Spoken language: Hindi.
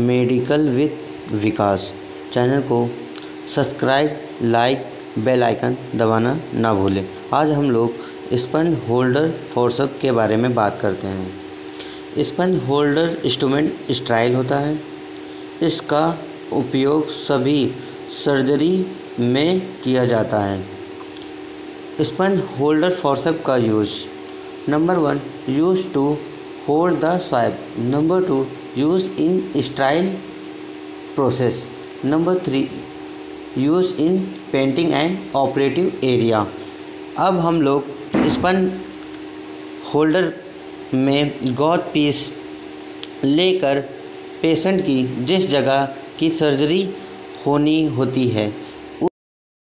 Medical with Vikas. चैनल को सब्सक्राइब, लाइक, बेल आइकन दबाना ना भूलें। आज हम लोग स्पन होल्डर फोर्सअप के बारे में बात करते हैं। स्पन होल्डर इंस्ट्रूमेंट स्ट्राइल होता है। इसका उपयोग सभी सर्जरी में किया जाता है। स्पन होल्डर फोर्सअप का use, number one, use to hold the swab number two use in style process number three use in painting and operative area अब हम लोग स्पन होल्डर में गॉड पीस लेकर पेशेंट की जिस जगह की सर्जरी होनी होती है